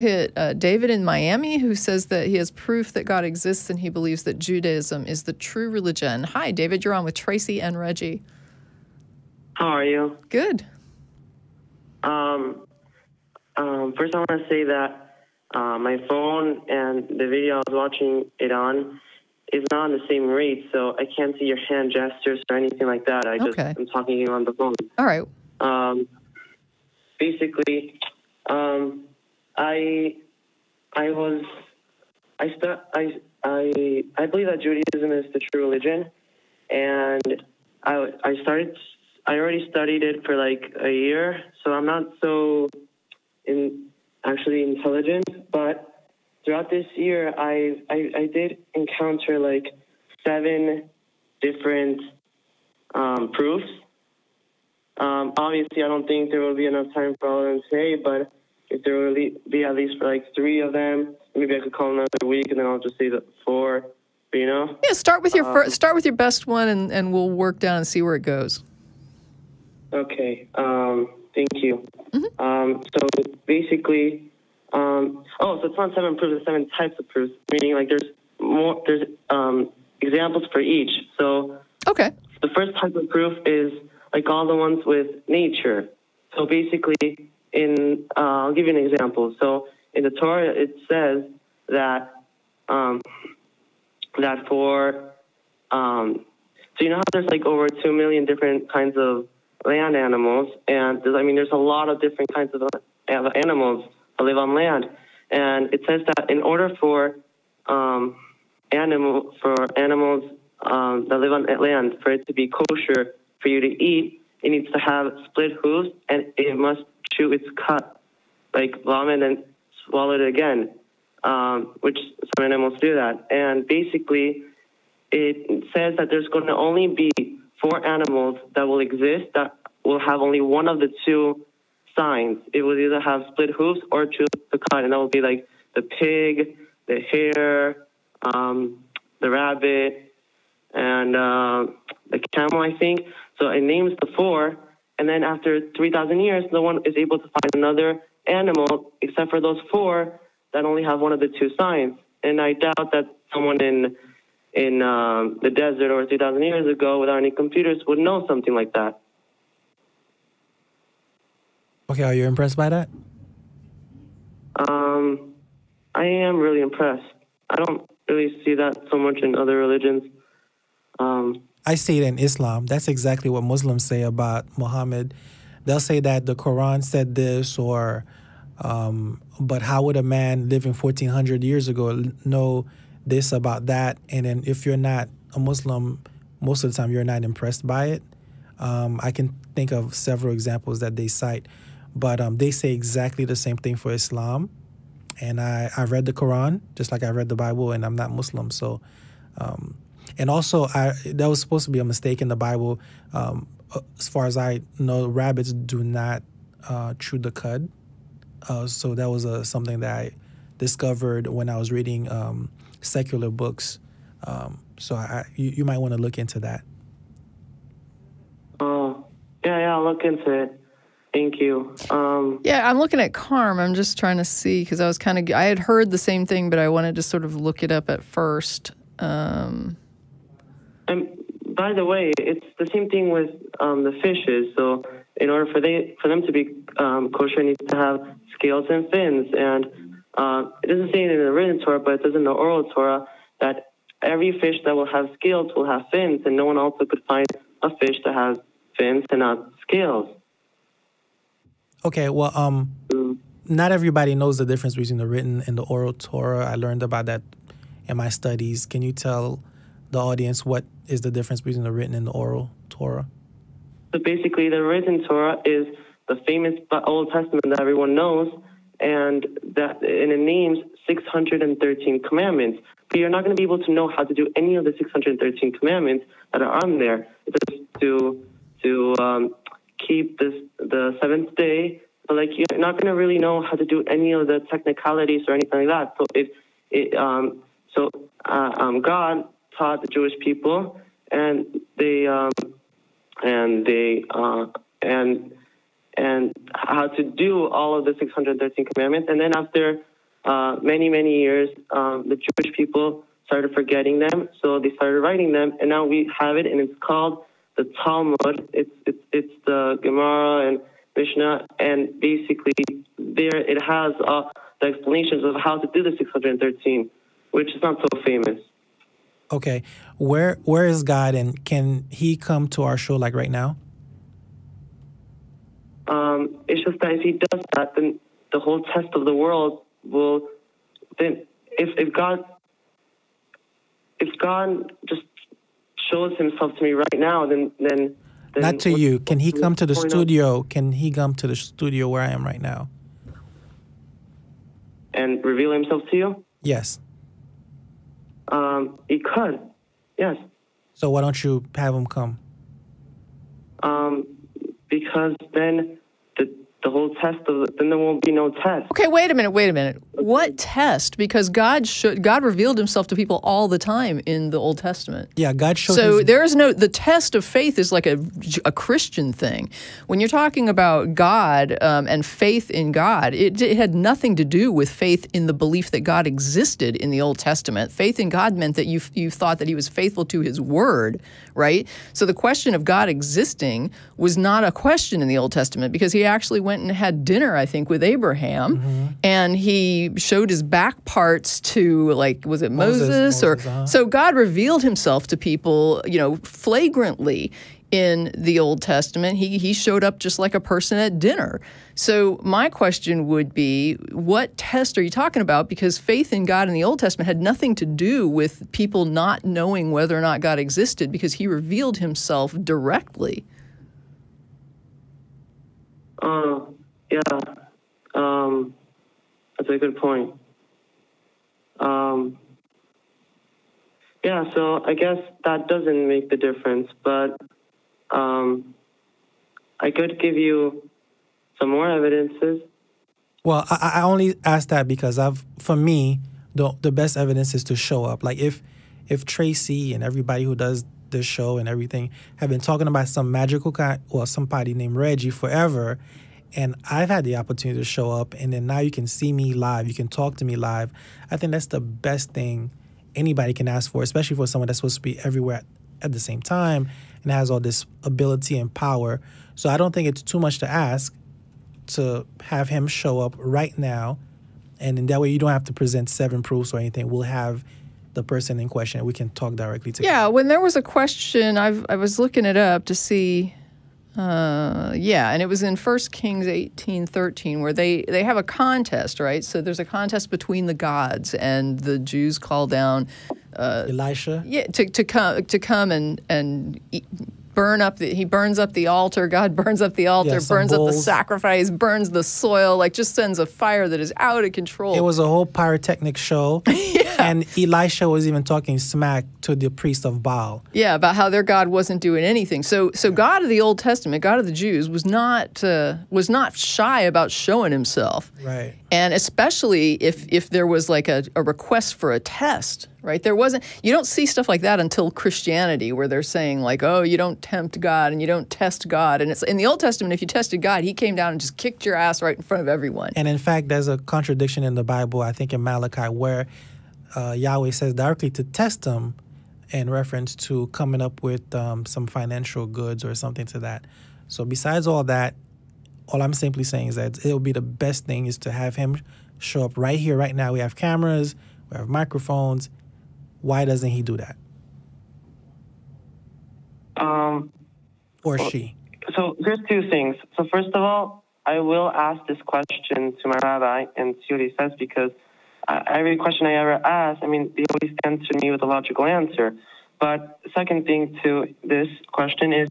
hit uh, David in Miami, who says that he has proof that God exists and he believes that Judaism is the true religion. Hi, David. You're on with Tracie and Reggie. How are you? Good. Um, um, first, I want to say that uh, my phone and the video I was watching it on is not on the same rate, so I can't see your hand gestures or anything like that. I just Okay. am talking to you on the phone. All right. Um, basically, um, I I was I stu- I I I believe that Judaism is the true religion, and I I started I already studied it for like a year, so I'm not so in actually intelligent, but throughout this year I I, I did encounter like seven different um, proofs. Um, obviously, I don't think there will be enough time for all of them today, but if there will be at least for like three of them, maybe I could call another week and then I'll just say the four. But, You know? Yeah, start with your Um, fir- start with your best one, and, and we'll work down and see where it goes. Okay. Um, thank you. Mm-hmm. Um, so basically, um, oh, so it's not seven proofs, it's seven types of proofs, meaning like there's more, there's um, examples for each. So Okay. the first type of proof is like all the ones with nature. So basically, in uh, I'll give you an example. So in the Torah, it says that um, that for um, so you know how there's like over two million different kinds of land animals, and I mean there's a lot of different kinds of animals that live on land, and it says that in order for um, animal for animals um, that live on land for it to be kosher for you to eat, it needs to have split hooves and it must its cud, like vomit and swallow it again, um, which some animals do that. And basically, it says that there's going to only be four animals that will exist that will have only one of the two signs. It will either have split hooves or chew the cud, and that will be like the pig, the hare, um, the rabbit, and uh, the camel, I think. So it names the four, and then after 3,000 years, no one is able to find another animal except for those four that only have one of the two signs. And I doubt that someone in in um, the desert over 3,000 years ago without any computers would know something like that. Okay, are you impressed by that? Um, I am really impressed. I don't really see that so much in other religions. Um, I see it in Islam. That's exactly what Muslims say about Muhammad. They'll say that the Quran said this, or, um, but how would a man living 1400 years ago know this about that? And then if you're not a Muslim, most of the time you're not impressed by it. Um, I can think of several examples that they cite, but um, they say exactly the same thing for Islam. And I, I read the Quran just like I read the Bible, and I'm not Muslim, so. Um, and also, I that was supposed to be a mistake in the Bible. Um, uh, as far as I know, rabbits do not uh, chew the cud. Uh, so that was uh, something that I discovered when I was reading um, secular books. Um, so I, you, you might want to look into that. oh, yeah, yeah, I'll look into it. Thank you. Um, Yeah, I'm looking at Carm. I'm just trying to see because I was kind of I had heard the same thing, but I wanted to sort of look it up at first. Um, and by the way, it's the same thing with um, the fishes. So in order for they for them to be um, kosher, needs to have scales and fins. And uh, it doesn't say it in the written Torah, but it says in the oral Torah that every fish that will have scales will have fins, and no one also could find a fish that has fins and not scales. Okay, well, um, not everybody knows the difference between the written and the oral Torah. I learned about that in my studies. Can you tell the audience what is the difference between the written and the oral Torah? So basically, the written Torah is the famous Old Testament that everyone knows, and that and it names 613 commandments. But you're not going to be able to know how to do any of the 613 commandments that are on there. It's just to to um, keep this the seventh day. But like you're not going to really know how to do any of the technicalities or anything like that. So it it um, so uh, um, God taught the Jewish people, and they um, and they uh, and and how to do all of the 613 commandments. And then after uh, many, many years, um, the Jewish people started forgetting them, so they started writing them, and now we have it, and it's called the Talmud. It's it's it's the Gemara and Mishnah, and basically there it has uh, the explanations of how to do the 613, which is not so famous. Okay, where where is God, and can He come to our show like right now? Um, it's just that if He does that, then the whole test of the world will. Then, if if God, if God just shows Himself to me right now, then then. then Not to you. Can He come to the studio? Can He come to the studio where I am right now? and reveal Himself to you? Yes. Um, He could, yes. So why don't you have Him come? um, because then the the whole test of then there won't be no test. Okay, wait a minute, wait a minute. What test? Because God should God revealed himself to people all the time in the Old Testament. Yeah, God showed. So his, there is no the test of faith is like a, a Christian thing. When you're talking about God um, and faith in God, it, it had nothing to do with faith in the belief that God existed in the Old Testament. Faith in God meant that you you thought that He was faithful to His word, right? So the question of God existing was not a question in the Old Testament because He actually went and had dinner, I think, with Abraham, and He showed His back parts to like was it Moses, Moses, or Moses, uh-huh. so God revealed himself to people, you know, flagrantly in the Old Testament. He he showed up just like a person at dinner. So my question would be, what test are you talking about? Because faith in God in the Old Testament had nothing to do with people not knowing whether or not God existed because he revealed himself directly. Uh, yeah, um, that's a good point. Um, yeah, so I guess that doesn't make the difference, but um, I could give you some more evidences. Well, I, I only ask that because I've, for me, the the best evidence is to show up. Like if if Tracie and everybody who does this show and everything have been talking about some magical guy or somebody named Reggie forever, and I've had the opportunity to show up, and then now you can see me live, you can talk to me live. I think that's the best thing anybody can ask for, especially for someone that's supposed to be everywhere at, at the same time and has all this ability and power. So I don't think it's too much to ask to have him show up right now, and in that way you don't have to present seven proofs or anything. We'll have the person in question. We can talk directly to. Yeah, when there was a question, I've, I was looking it up to see. Uh, yeah, and it was in First Kings eighteen thirteen where they they have a contest, right? So there's a contest between the gods, and the Jews call down Elisha. yeah to, to come to come and and eat, burn up the he burns up the altar. God burns up the altar some burns up the sacrifice burns the soil like just sends a fire that is out of control. It was a whole pyrotechnic show, yeah. and Elisha was even talking smack to the priest of Baal. yeah about how their god wasn't doing anything. So so god of the old testament god of the jews was not uh, was not shy about showing himself. Right. and especially if if there was like a, a request for a test right? There wasn't you don't see stuff like that until christianity where they're saying like oh you don't tempt god and you don't test god and it's in the old testament if you tested god he came down and just kicked your ass right in front of everyone And in fact, there's a contradiction in the Bible, I think in Malachi, where uh, Yahweh says directly to test them in reference to coming up with um, some financial goods or something to that. So, besides all that, all I'm simply saying is that it'll be the best thing is to have him show up right here, right now. We have cameras, we have microphones. Why doesn't he do that? Um, Or she? so here's two things. So first of all, I will ask this question to my rabbi and see what he says because uh, every question I ever ask, I mean, they always answer me with a logical answer. But second thing to this question is,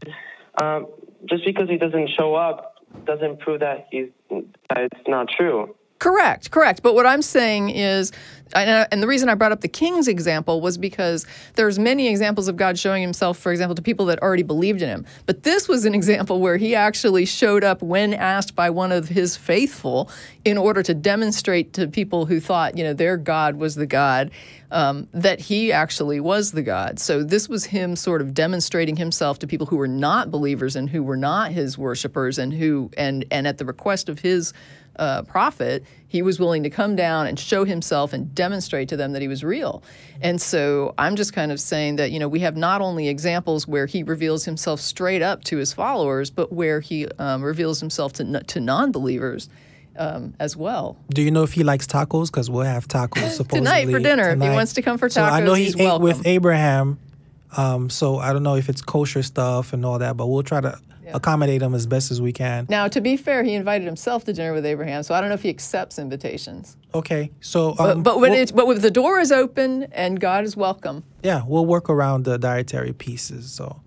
um, just because he doesn't show up doesn't prove that he's that it's not true. Correct, correct. But what I'm saying is, and, uh, the reason I brought up the king's example was because there's many examples of God showing himself, for example, to people that already believed in him. But this was an example where he actually showed up when asked by one of his faithful in order to demonstrate to people who thought, you know, their God was the God, um, that he actually was the God. So this was him sort of demonstrating himself to people who were not believers and who were not his worshipers and who, and, and at the request of his uh, prophet, he was willing to come down and show himself and demonstrate to them that he was real. And so I'm just kind of saying that, you know, we have not only examples where he reveals himself straight up to his followers, but where he um, reveals himself to, to non believers. Um, as well. Do you know if he likes tacos? Because we'll have tacos supposedly tonight for dinner. Tonight. If he wants to come for tacos, so I know he he's ate welcome. with Abraham. Um, so I don't know if it's kosher stuff and all that, but we'll try to accommodate him as best as we can. Now, to be fair, he invited himself to dinner with Abraham, so I don't know if he accepts invitations. Okay, so um, But but when we'll- it's, but when the door is open and God is welcome. yeah, we'll work around the dietary pieces. So,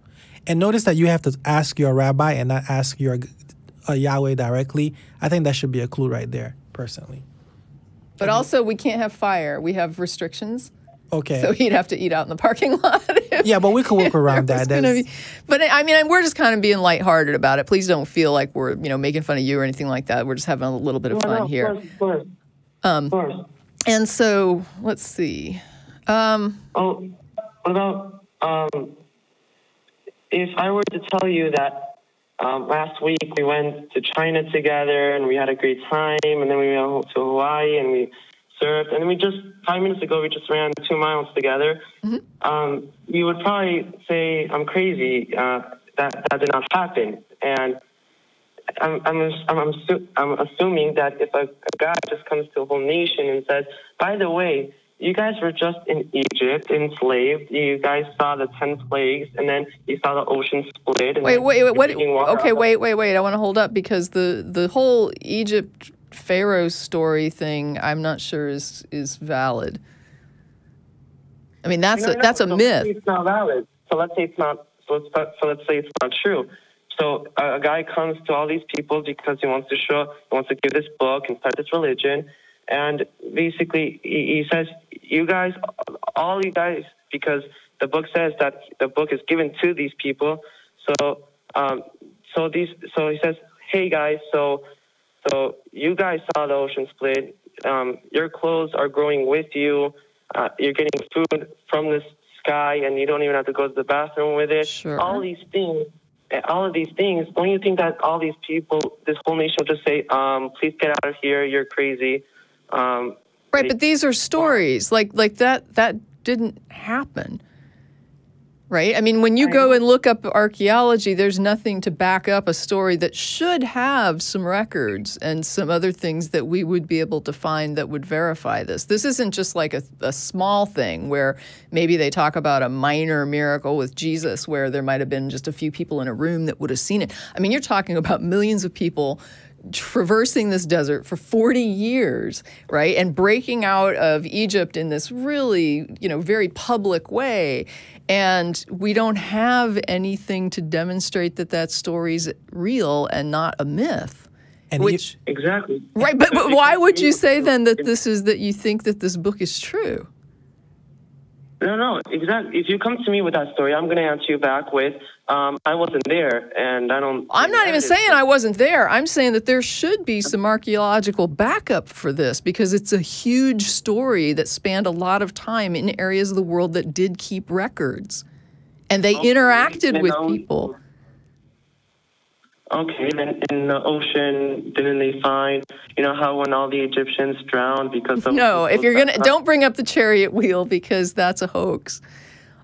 and notice that you have to ask your rabbi and not ask your uh, Yahweh directly. I think that should be a clue right there, personally. But also, we can't have fire. We have restrictions, Okay. so he'd have to eat out in the parking lot. if yeah, but we could work around there was that. gonna be- but I mean, we're just kind of being lighthearted about it. Please don't feel like we're you know making fun of you or anything like that. We're just having a little bit of No, fun no, here. Of course, of course. of course. And so let's see. Um, Oh, what about um, if I were to tell you that um, last week we went to China together and we had a great time, and then we went to Hawaii and we surfed, and we just five minutes ago we just ran two miles together. Um, you would probably say I'm crazy. Uh, that that did not happen, and I'm I'm I'm, I'm, I'm assuming that if a, a guy just comes to a whole nation and says, by the way, you guys were just in Egypt, enslaved. You guys saw the ten plagues, and then you saw the ocean split. And wait, wait, wait. What? Okay, wait, wait, wait. I want to hold up because the the whole Egypt Pharaoh story thing, I'm not sure is is valid. I mean, that's No, a no, that's a so myth. It's not valid. So let's say it's not. So let's so let's say it's not true. So a, guy comes to all these people because he wants to show, he wants to give this book and start this religion, and basically he, he says, "You guys, all you guys, because the book says that the book is given to these people. So, um, so these, so he says, "Hey guys, so, so you guys saw the ocean split. Um, your clothes are growing with you. Uh, you're getting food from the sky, and you don't even have to go to the bathroom with it. Sure. All these things, all of these things. Don't you think that all these people, this whole nation, will just say, um, "Please get out of here. You're crazy." Um, Right, they- but these are stories. Like like that that didn't happen. Right? I mean, when you go and look up archaeology, there's nothing to back up a story that should have some records and some other things that we would be able to find that would verify this. This isn't just like a, a small thing where maybe they talk about a minor miracle with Jesus where there might have been just a few people in a room that would have seen it. I mean, you're talking about millions of people traversing this desert for 40 years, right? And breaking out of Egypt in this really, you know, very public way. And we don't have anything to demonstrate that that story's real and not a myth. And Which, exactly. right, but, but why would you say then that this is that you think that this book is true? No, no, exactly. If you come to me with that story, I'm going to answer you back with, um, "I wasn't there, and I don't." I'm not even is- saying I wasn't there. I'm saying that there should be some archaeological backup for this because it's a huge story that spanned a lot of time in areas of the world that did keep records. And they interacted then with I'll- people. Okay, then in the ocean, didn't they find, you know, how when all the Egyptians drowned because of No, if you're going to, don't bring up the chariot wheel because that's a hoax.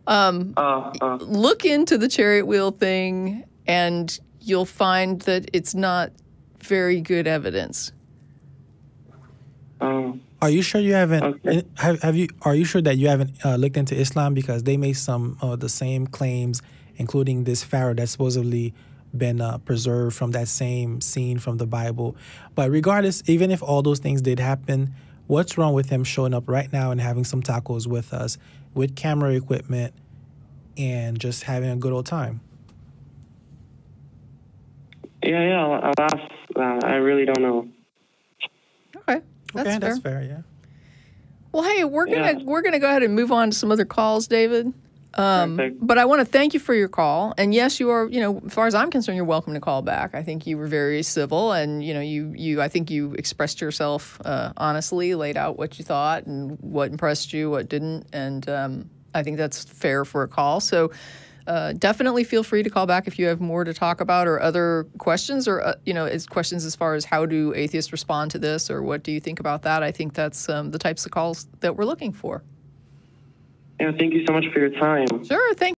Uh, uh, Look into the chariot wheel thing and you'll find that it's not very good evidence. um, Are you sure you haven't? Okay. Have, have you? Are you sure that you haven't uh, looked into Islam because they made some of the same claims, including this pharaoh that's supposedly been uh, preserved from that same scene from the Bible. But regardless, even if all those things did happen, what's wrong with him showing up right now and having some tacos with us, with camera equipment, and just having a good old time? yeah, yeah, I'll, I'll ask. Uh, I really don't know. Okay. That's okay, fair. that's fair. Yeah. Well, hey, we're gonna Yeah. we're gonna go ahead and move on to some other calls, David. Um, but I want to thank you for your call. And yes, you are. You know, as far as I'm concerned, you're welcome to call back. I think you were very civil, and you know, you you. I think you expressed yourself uh, honestly, laid out what you thought and what impressed you, what didn't, and um, I think that's fair for a call. So. Uh, definitely feel free to call back if you have more to talk about or other questions or uh, you know as questions as far as how do atheists respond to this or what do you think about that i think that's um, the types of calls that we're looking for yeah, thank you so much for your time. Sure. Thank